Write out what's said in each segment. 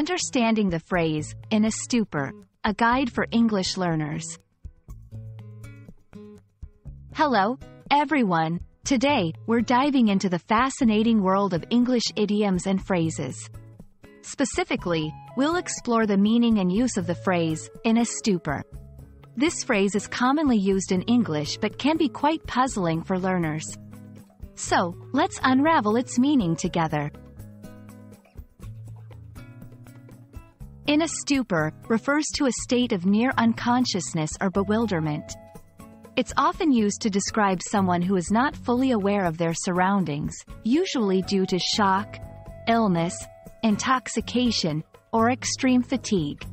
Understanding the phrase, in a stupor, a guide for English learners. Hello, everyone. Today, we're diving into the fascinating world of English idioms and phrases. Specifically, we'll explore the meaning and use of the phrase, in a stupor. This phrase is commonly used in English but can be quite puzzling for learners. So, let's unravel its meaning together. In a stupor refers to a state of near unconsciousness or bewilderment. It's often used to describe someone who is not fully aware of their surroundings, usually due to shock, illness, intoxication, or extreme fatigue.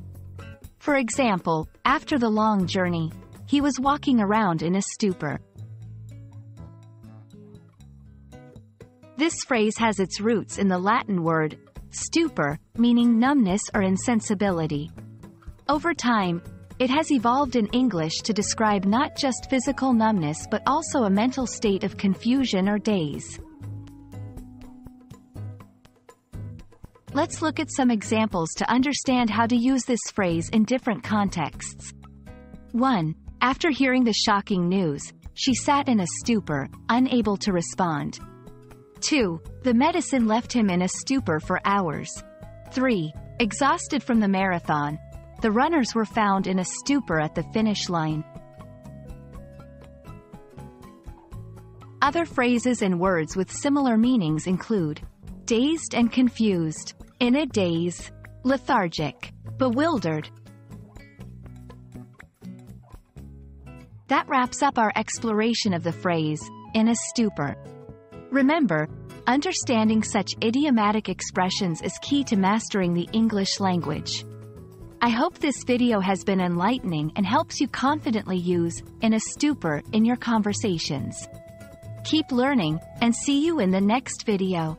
For example, after the long journey, he was walking around in a stupor. This phrase has its roots in the Latin word stupor, meaning numbness or insensibility. Over time, it has evolved in English to describe not just physical numbness but also a mental state of confusion or daze. Let's look at some examples to understand how to use this phrase in different contexts. 1. After hearing the shocking news, she sat in a stupor, unable to respond. 2. The medicine left him in a stupor for hours. 3. Exhausted from the marathon, the runners were found in a stupor at the finish line. Other phrases and words with similar meanings include dazed and confused, in a daze, lethargic, bewildered. That wraps up our exploration of the phrase, in a stupor. Remember, understanding such idiomatic expressions is key to mastering the English language. I hope this video has been enlightening and helps you confidently use in a stupor in your conversations. Keep learning, and see you in the next video.